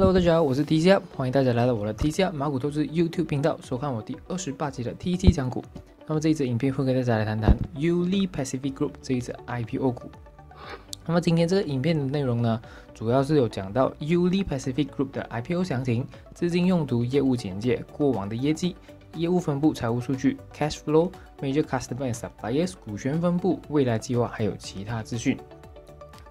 Hello，大家好，我是 T C R，欢迎大家来到我的 T C R 马股投资 YouTube 频道，收看我第二十八集的 T T 讲股。那么这一支影片会跟大家来谈谈 Uli Pacific Group 这一支 IPO 股。那么今天这个影片的内容呢，主要是有讲到 Uli Pacific Group 的 IPO 详情、资金用途、业务简介、过往的业绩、业务分布、财务数据、Cash Flow、Major Customer and Suppliers、股权分布、未来计划，还有其他资讯。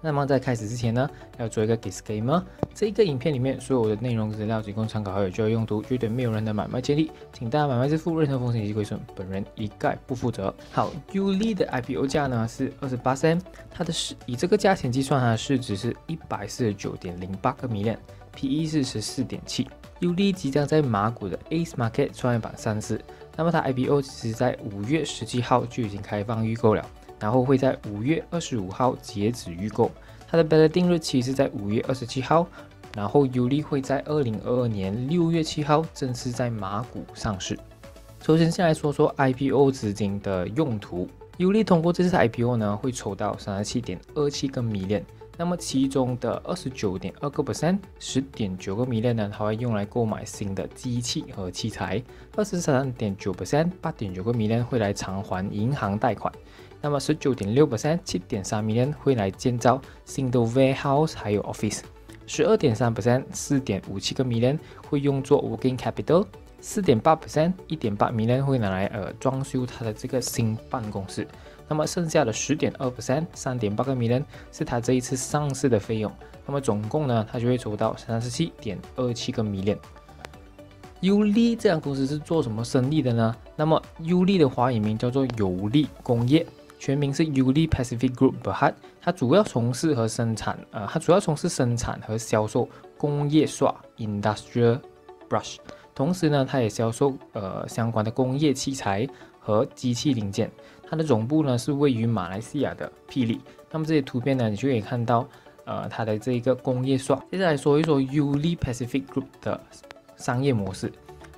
那么在开始之前呢，要做一个 disclaimer，这一个影片里面所有的内容资料仅供参考，还有交易用途，绝对没有人的买卖建议，请大家买卖自负，任何风险及亏损，本人一概不负责。好，Uli 的 IPO 价呢是二十八三它的市以这个价钱计算，它的市值是一百四十九点零八个 million，PE 是十四点七。Uli 即将在马股的 Ace Market 创业板上市，那么它 IPO 其实在五月十七号就已经开放预购了。然后会在五月二十五号截止预购，它的 beta 定日期是在五月二十七号，然后优利会在二零二二年六月七号正式在马股上市。首先先来说说 IPO 资金的用途，优利通过这次 IPO 呢会抽到三十七点二七个迷链，那么其中的二十九点二个 percent 十点九个迷链呢，它会用来购买新的机器和器材，二十三点九 percent 八点九个迷链会来偿还银行贷款。那么十九点六 percent 七点三 million 会来建造新的 warehouse 还有 office，十二点三 percent 四点五七个 million 会用作 working capital，四点八 percent 一点八 million 会拿来呃装修它的这个新办公室，那么剩下的十点二 percent 三点八个 million 是它这一次上市的费用，那么总共呢它就会筹到三十七点二七个 million。优利这家公司是做什么生意的呢？那么优利的华语名叫做有利工业。全名是 Uli Pacific Group Berhad，它主要从事和生产，呃，它主要从事生产和销售工业刷 （Industrial Brush），同时呢，它也销售呃相关的工业器材和机器零件。它的总部呢是位于马来西亚的霹雳。那么这些图片呢，你就可以看到，呃，它的这一个工业刷。接下来说一说 Uli Pacific Group 的商业模式。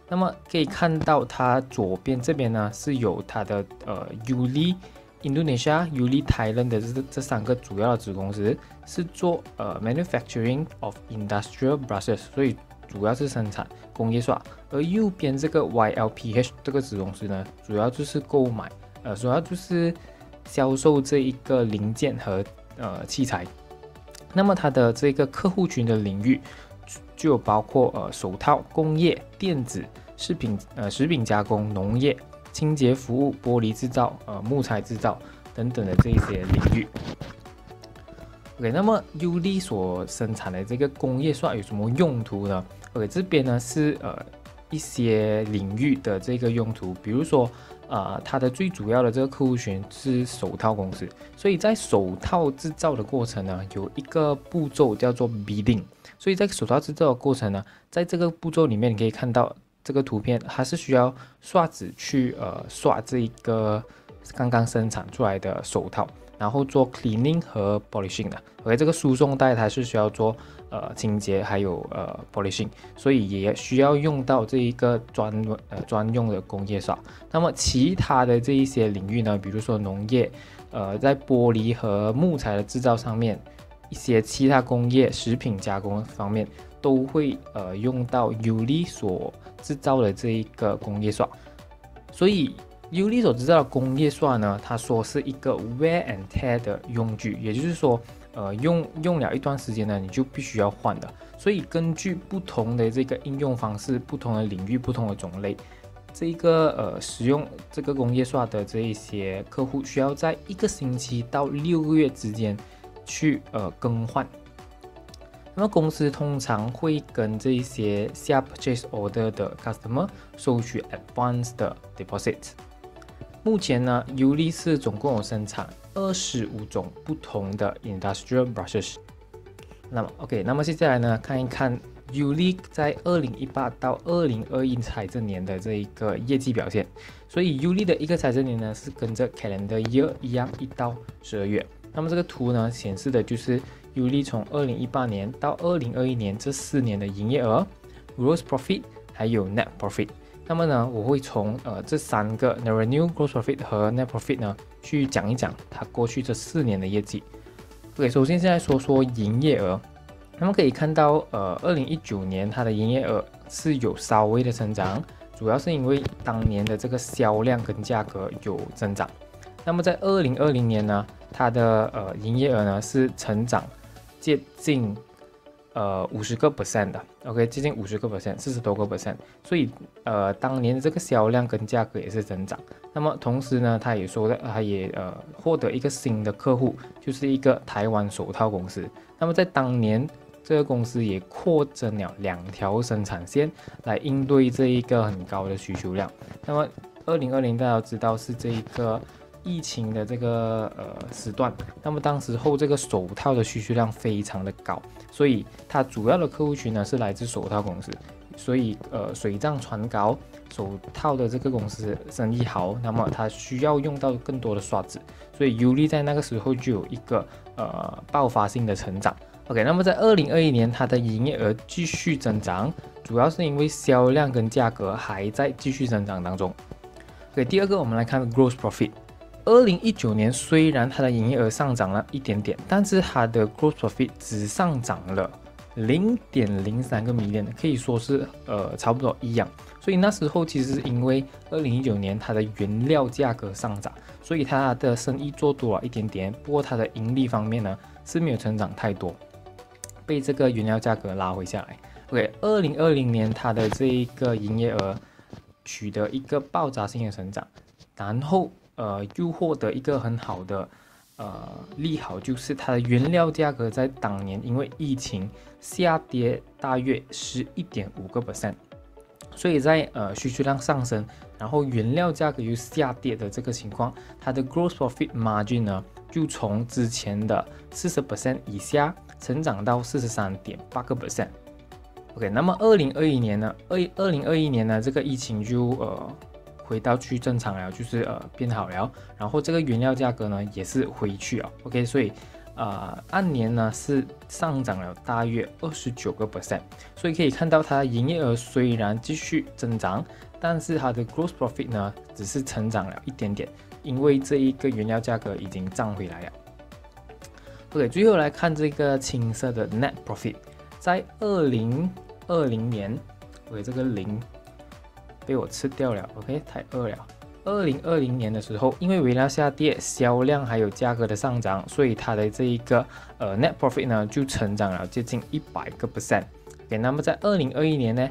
那么可以看到，它左边这边呢是有它的呃 Uli。Indonesia、Uli Thailand 的这这三个主要的子公司是做呃 manufacturing of industrial brushes，所以主要是生产工业刷。而右边这个 YLPH 这个子公司呢，主要就是购买呃，主要就是销售这一个零件和呃器材。那么它的这个客户群的领域就包括呃手套、工业、电子、饰品、呃食品加工、农业。清洁服务、玻璃制造、呃木材制造等等的这一些领域。OK，那么优利所生产的这个工业刷有什么用途呢？OK，这边呢是呃一些领域的这个用途，比如说呃它的最主要的这个客户群是手套公司，所以在手套制造的过程呢，有一个步骤叫做 beading，所以在手套制造的过程呢，在这个步骤里面你可以看到。这个图片还是需要刷子去呃刷这一个刚刚生产出来的手套，然后做 cleaning 和 polishing 的。OK，这个输送带它是需要做呃清洁还有呃 polishing，所以也需要用到这一个专呃专用的工业刷。那么其他的这一些领域呢，比如说农业，呃，在玻璃和木材的制造上面，一些其他工业、食品加工方面。都会呃用到优利所制造的这一个工业刷，所以优利所制造的工业刷呢，它说是一个 wear and tear 的用具，也就是说，呃用用了一段时间呢，你就必须要换的。所以根据不同的这个应用方式、不同的领域、不同的种类，这一个呃使用这个工业刷的这一些客户，需要在一个星期到六个月之间去呃更换。那么公司通常会跟这些下 purchase order 的 customer 收取 advance 的 deposit。目前呢，尤利是总共有生产二十五种不同的 industrial brushes。那么 OK，那么接下来呢，看一看尤利在二零一八到二零二一财政年的这一个业绩表现。所以尤利的一个财政年呢，是跟着 calendar year 一样，一到十二月。那么这个图呢，显示的就是。优利从二零一八年到二零二一年这四年的营业额、gross profit 还有 net profit。那么呢，我会从呃这三个 revenue、gross profit 和 net profit 呢去讲一讲它过去这四年的业绩。OK，首先现在说说营业额。那么可以看到，呃，二零一九年它的营业额是有稍微的增长，主要是因为当年的这个销量跟价格有增长。那么在二零二零年呢，它的呃营业额呢是成长接近呃五十个 percent 的，OK，接近五十个 percent，四十多个 percent。所以呃当年这个销量跟价格也是增长。那么同时呢，他也说的，他也呃获得一个新的客户，就是一个台湾手套公司。那么在当年。这个公司也扩增了两条生产线来应对这一个很高的需求量。那么，二零二零大家知道是这一个疫情的这个呃时段，那么当时候这个手套的需求量非常的高，所以它主要的客户群呢是来自手套公司。所以呃水涨船高，手套的这个公司生意好，那么它需要用到更多的刷子，所以尤利在那个时候就有一个呃爆发性的成长。OK，那么在二零二一年，它的营业额继续增长，主要是因为销量跟价格还在继续增长当中。OK，第二个我们来看 gross profit。二零一九年虽然它的营业额上涨了一点点，但是它的 gross profit 只上涨了零点零三个 million，可以说是呃差不多一样。所以那时候其实是因为二零一九年它的原料价格上涨，所以它的生意做多了一点点，不过它的盈利方面呢是没有成长太多。被这个原料价格拉回下来。OK，二零二零年它的这一个营业额取得一个爆炸性的成长，然后呃又获得一个很好的呃利好，就是它的原料价格在当年因为疫情下跌大约十一点五个 percent，所以在呃需求量上升，然后原料价格又下跌的这个情况，它的 gross profit margin 呢就从之前的四十 percent 以下。成长到四十三点八个 percent。OK，那么二零二一年呢？二二零二一年呢？这个疫情就呃回到去正常了，就是呃变好了。然后这个原料价格呢也是回去了。OK，所以呃按年呢是上涨了大约二十九个 percent。所以可以看到它的营业额虽然继续增长，但是它的 gross profit 呢只是成长了一点点，因为这一个原料价格已经涨回来了。OK，最后来看这个青色的 net profit，在二零二零年，OK，这个零被我吃掉了，OK，太饿了。二零二零年的时候，因为原料下跌，销量还有价格的上涨，所以它的这一个呃 net profit 呢就成长了接近一百个 percent。OK，那么在二零二一年呢，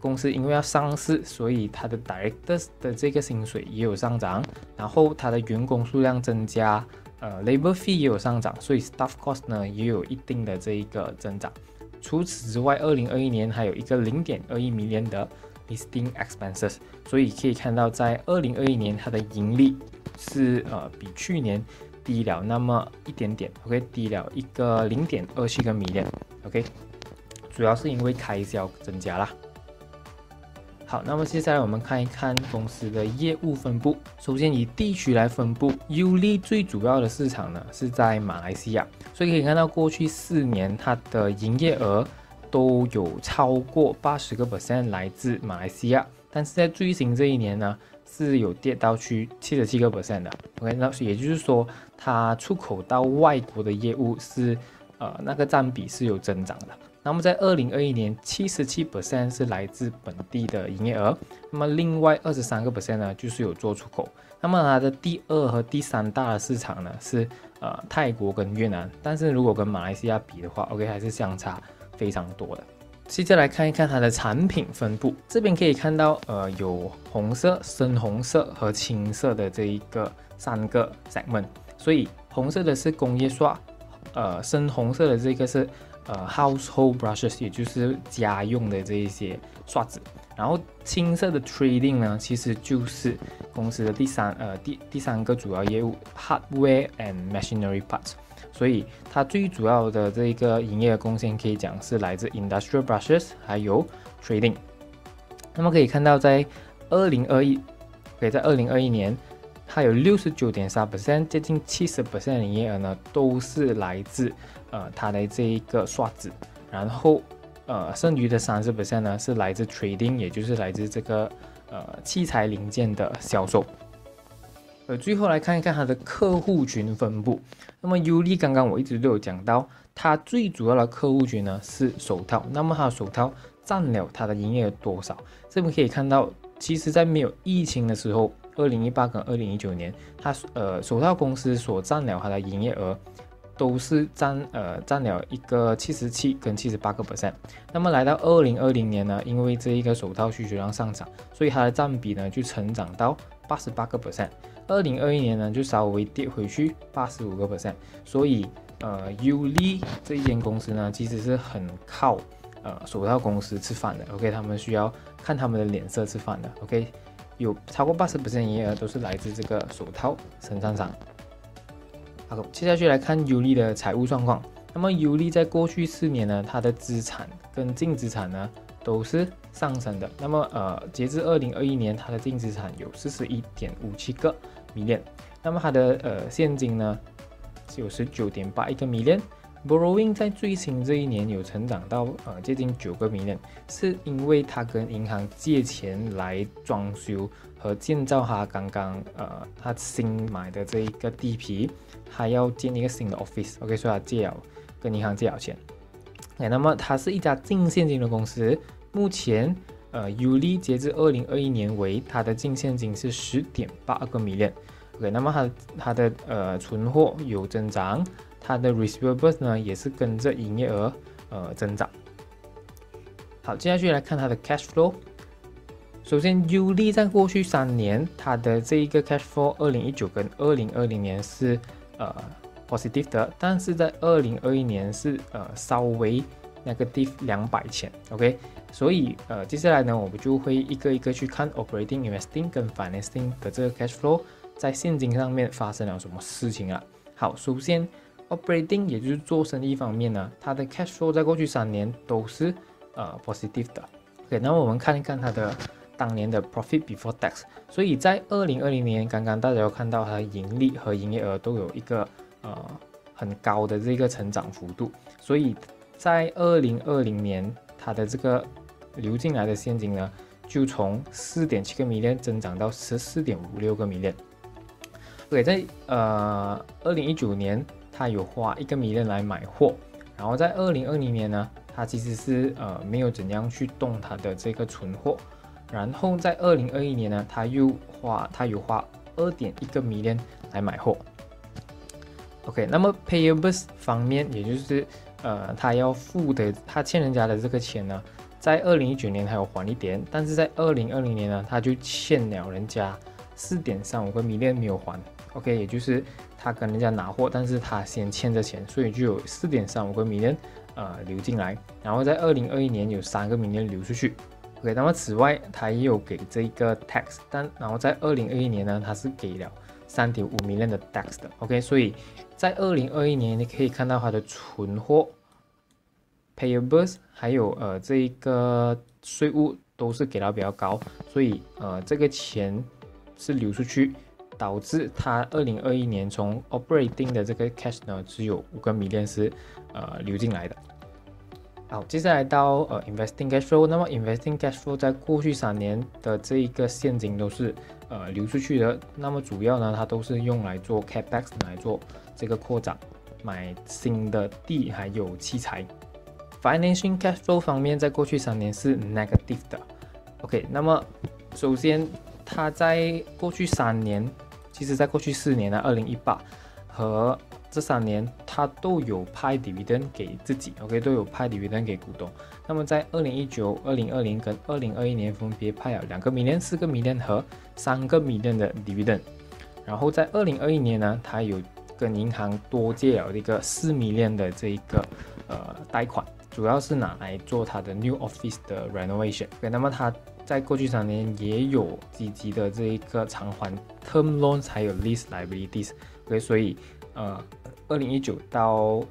公司因为要上市，所以它的 directors 的这个薪水也有上涨，然后它的员工数量增加。呃，labor fee 也有上涨，所以 staff cost 呢也有一定的这一个增长。除此之外，二零二一年还有一个零点二亿 million 的 listing expenses，所以可以看到，在二零二一年它的盈利是呃比去年低了那么一点点，OK，低了一个零点二七个 million，OK，主要是因为开销增加啦。好，那么接下来我们看一看公司的业务分布。首先以地区来分布，优利最主要的市场呢是在马来西亚，所以可以看到过去四年它的营业额都有超过八十个 percent 来自马来西亚，但是在最新这一年呢是有跌到去七十七个 percent 的。OK，那也就是说它出口到外国的业务是呃那个占比是有增长的。那么在二零二一年，七十七 percent 是来自本地的营业额，那么另外二十三个 percent 呢，就是有做出口。那么它的第二和第三大的市场呢，是呃泰国跟越南，但是如果跟马来西亚比的话，OK 还是相差非常多的。接着来看一看它的产品分布，这边可以看到，呃有红色、深红色和青色的这一个三个 segment，所以红色的是工业刷，呃深红色的这个是。呃，household brushes，也就是家用的这一些刷子，然后青色的 trading 呢，其实就是公司的第三呃第第三个主要业务 hardware and machinery parts，所以它最主要的这一个营业贡献可以讲是来自 industrial brushes，还有 trading。那么可以看到，在二零二一，可以在二零二一年，它有六十九点三 percent，接近七十 percent 营业额呢，都是来自。呃，它的这一个刷子，然后呃，剩余的三十 percent 呢是来自 trading，也就是来自这个呃器材零件的销售。呃，最后来看一看它的客户群分布。那么优利刚刚我一直都有讲到，它最主要的客户群呢是手套。那么它的手套占了它的营业额多少？这边可以看到，其实在没有疫情的时候，二零一八跟二零一九年，它呃手套公司所占了它的营业额。都是占呃占了一个七十七跟七十八个 percent，那么来到二零二零年呢，因为这一个手套需求量上涨，所以它的占比呢就成长到八十八个 percent。二零二一年呢就稍微跌回去八十五个 percent，所以呃优利这一间公司呢其实是很靠呃手套公司吃饭的，OK，他们需要看他们的脸色吃饭的，OK，有超过八十 percent 营业额都是来自这个手套生产商。好，接下去来看优利的财务状况。那么优利在过去四年呢，它的资产跟净资产呢都是上升的。那么呃，截至二零二一年，它的净资产有四十一点五七个 million。那么它的呃现金呢有十九点八一个 million。Borrowing 在最新这一年有成长到呃接近九个 million，是因为他跟银行借钱来装修和建造他刚刚呃他新买的这一个地皮。他要建一个新的 office，OK，所以他借了跟银行借了钱。哎，那么它是一家净现金的公司，目前呃有利截至二零二一年为它的净现金是十点八个 million，OK，那么它它的呃存货有增长，它的 receivables 呢也是跟着营业额呃增长。好，接下去来看它的 cash flow。首先，优利在过去三年它的这一个 cash flow，二零一九跟二零二零年是。呃，positive 的，但是在二零二一年是呃稍微那个 d 两百千，OK，所以呃接下来呢，我们就会一个一个去看 operating investing 跟 financing 的这个 cash flow 在现金上面发生了什么事情啊？好，首先 operating 也就是做生意方面呢，它的 cash flow 在过去三年都是呃 positive 的，OK，那么我们看一看它的。当年的 profit before tax，所以在二零二零年，刚刚大家有看到它的盈利和营业额都有一个呃很高的这个成长幅度，所以在二零二零年，它的这个流进来的现金呢，就从四点七个 million 增长到十四点五六个 million。OK，在呃二零一九年，它有花一个 million 来买货，然后在二零二零年呢，它其实是呃没有怎样去动它的这个存货。然后在二零二一年呢，他又花他有花二点一个 million 来买货。OK，那么 payables 方面，也就是呃他要付的他欠人家的这个钱呢，在二零一九年还有还一点，但是在二零二零年呢，他就欠了人家四点三五个 million 没有还。OK，也就是他跟人家拿货，但是他先欠着钱，所以就有四点三五个 million 呃流进来，然后在二零二一年有三个 million 流出去。OK，那么此外，他也有给这个 tax，但然后在二零二一年呢，他是给了三点五米链的 DAX 的。OK，所以在二零二一年，你可以看到它的存货、payables，还有呃这一个税务都是给到比较高，所以呃这个钱是流出去，导致它二零二一年从 operating 的这个 cash 呢只有五个米链是呃流进来的。好，接下来到呃，investing cash flow。那么，investing cash flow 在过去三年的这一个现金都是呃流出去的。那么主要呢，它都是用来做 capex 来做这个扩展，买新的地还有器材。financing cash flow 方面，在过去三年是 negative 的。OK，那么首先它在过去三年，其实在过去四年呢，二零一八和这三年，他都有派 dividend 给自己，OK，都有派 dividend 给股东。那么在二零一九、二零二零跟二零二一年分别派了两个 million、四个 million 和三个 million 的 dividend。然后在二零二一年呢，他有跟银行多借了一个四 million 的这一个呃贷款，主要是拿来做他的 new office 的 renovation。OK，那么他在过去三年也有积极的这一个偿还 term loan，还有 lease liabilities。OK，所以呃。二零一九到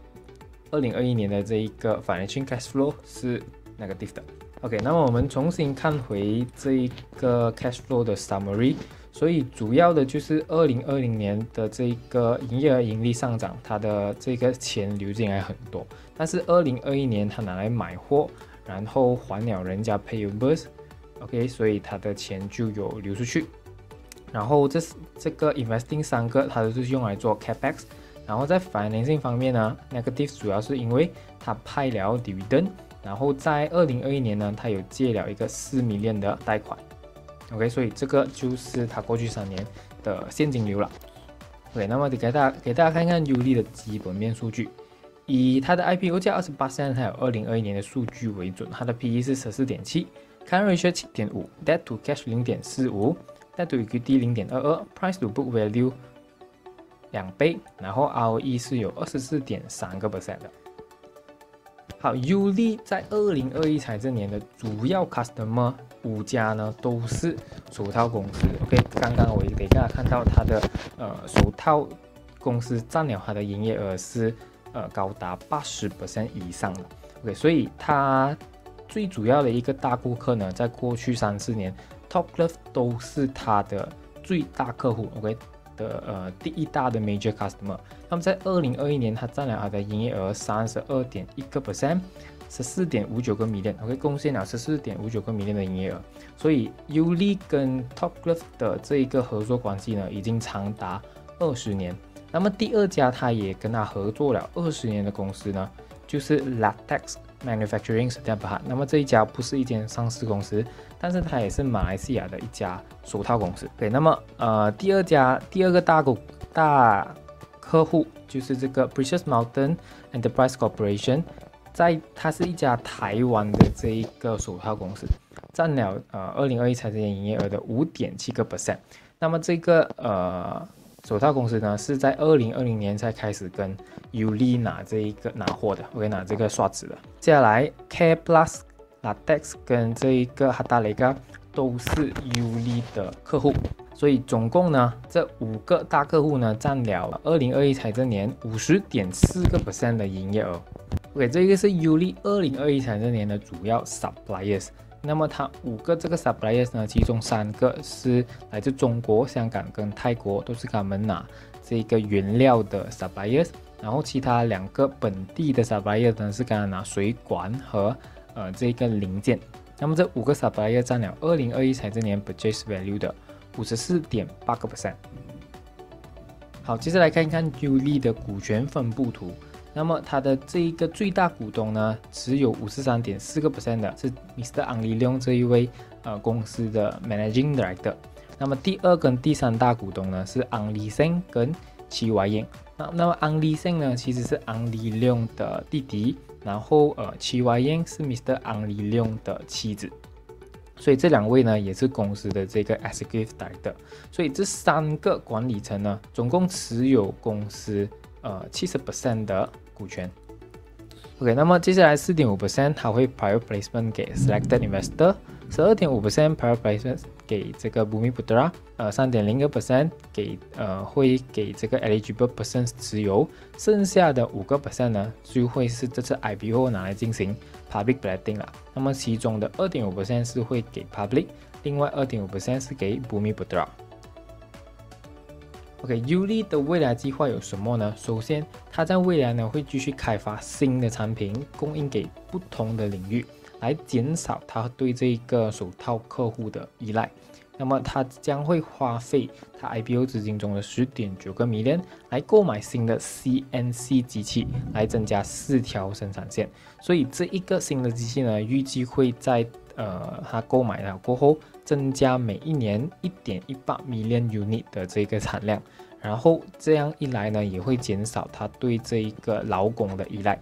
二零二一年的这一个 financial cash flow 是 negative 的。OK，那么我们重新看回这一个 cash flow 的 summary。所以主要的就是二零二零年的这个营业额盈利上涨，它的这个钱流进来很多。但是二零二一年它拿来买货，然后还了人家 payables。OK，所以它的钱就有流出去。然后这是这个 investing 三个，它都是用来做 capex。然后在 financing 方面呢，negative 主要是因为它派了 dividend，然后在二零二一年呢，它有借了一个四米链的贷款。OK，所以这个就是它过去三年的现金流了。OK，那么给大家给大家看看 U 利的基本面数据，以它的 IPO 价二十八现在还有二零二一年的数据为准，它的 PE 是十四点七，Current Ratio 七点五，Debt to Cash 零点四五，Debt to Equity 零点二二，Price to Book Value 两倍，然后 ROE 是有二十四点三个 percent 的。好，U 利在二零二一财政年的主要 customer 五家呢都是手套公司。OK，刚刚我也给大家看到它的呃手套公司占了它的营业额是呃高达八十 percent 以上的。OK，所以它最主要的一个大顾客呢，在过去三四年，Top Love 都是它的最大客户。OK。的呃第一大的 major customer，那么在二零二一年，它占了它的营业额三十二点一个 percent，十四点五九个 million，OK，贡献了十四点五九个 million 的营业额。所以 Uli 跟 Top Glove 的这一个合作关系呢，已经长达二十年。那么第二家它也跟他合作了二十年的公司呢，就是 Latex Manufacturing s t e p h 那么这一家不是一间上市公司。但是它也是马来西亚的一家手套公司。对，那么呃，第二家第二个大股大客户就是这个 Precious Mountain Enterprise Corporation，在它是一家台湾的这一个手套公司，占了呃二零二一财年营业额的五点七个 percent。那么这个呃手套公司呢，是在二零二零年才开始跟 u l i 拿这一个拿货的，OK 拿这个刷子的。接下来 Care Plus。Latex 跟这一个哈达雷嘎都是 U 利的客户，所以总共呢，这五个大客户呢占了二零二一财政年五十点四个 percent 的营业额。OK，这个是 U 利二零二一财政年的主要 suppliers。那么它五个这个 suppliers 呢，其中三个是来自中国、香港跟泰国，都是他们拿这个原料的 suppliers。然后其他两个本地的 suppliers 呢，是刚刚拿水管和呃，这一个零件，那么这五个 supplier 占了二零二一财政年 purchase value 的五十四点八个 percent。好，接着来看一看 ULE 的股权分布图。那么它的这一个最大股东呢，持有五十三点四个 percent 的是 Mr. Ang Li Leong 这一位呃公司的 managing director。那么第二跟第三大股东呢是 Ang Li Seng 跟齐怀英。那那么 Ang Li Sen 呢，其实是 Ang Li Leong 的弟弟。然后，呃，齐怀英是 Mr. Ang Li Leong 的妻子，所以这两位呢也是公司的这个 executive director。所以这三个管理层呢，总共持有公司呃七十 percent 的股权。OK，那么接下来四点五 percent 它会 private placement 给 selected investor，十二点五 percent private placement 给这个 Bumi Putra，呃，三点零个 percent 给呃会给这个 eligible persons 持有，剩下的五个 percent 呢就会是这次 IPO 拿来进行 public planting 了。那么其中的二点五 percent 是会给 public，另外二点五 percent 是给 Bumi Putra。OK，U 利的未来计划有什么呢？首先，它在未来呢会继续开发新的产品，供应给不同的领域，来减少它对这个手套客户的依赖。那么，它将会花费它 IPO 资金中的十点九个 million 来购买新的 CNC 机器，来增加四条生产线。所以，这一个新的机器呢，预计会在呃，它购买了过后。增加每一年一点一八 million unit 的这个产量，然后这样一来呢，也会减少它对这一个劳工的依赖。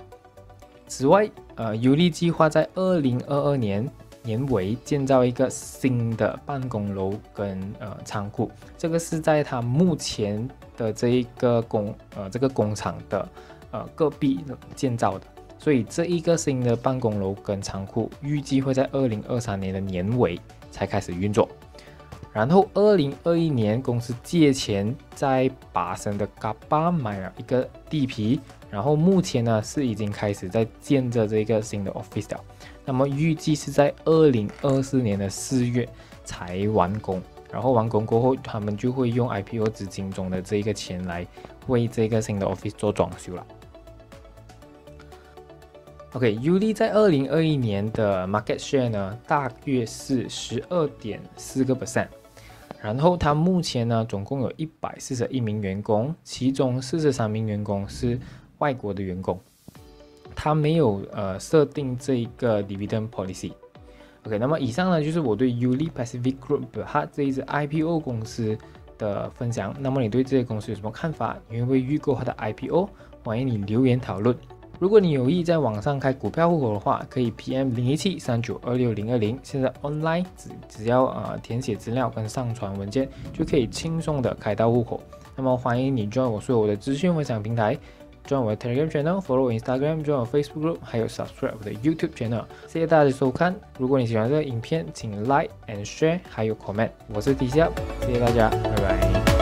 此外，呃，尤利计划在二零二二年年尾建造一个新的办公楼跟呃仓库，这个是在它目前的这一个工呃这个工厂的呃隔壁建造的，所以这一个新的办公楼跟仓库预计会在二零二三年的年尾。才开始运作，然后二零二一年公司借钱在巴生的嘎巴买了一个地皮，然后目前呢是已经开始在建着这个新的 office 了，那么预计是在二零二四年的四月才完工，然后完工过后，他们就会用 IPO 资金中的这个钱来为这个新的 office 做装修了。OK，Uly 在二零二一年的 market share 呢，大约是十二点四个 percent。然后他目前呢，总共有一百四十一名员工，其中四十三名员工是外国的员工。他没有呃设定这一个 dividend policy。OK，那么以上呢就是我对 Uli Pacific Group 它这一支 IPO 公司的分享。那么你对这些公司有什么看法？你会不会预购它的 IPO？欢迎你留言讨论。如果你有意在网上开股票户口的话，可以 PM 零一七三九二六零二零。现在 online 只只要呃填写资料跟上传文件，就可以轻松的开到户口。那么欢迎你 join 我所有的资讯分享平台，join 我的 Telegram channel，follow Instagram，join 我 Facebook group，还有 subscribe 我的 YouTube channel。谢谢大家的收看。如果你喜欢这个影片，请 like and share，还有 comment。我是迪夏，谢谢大家，拜拜。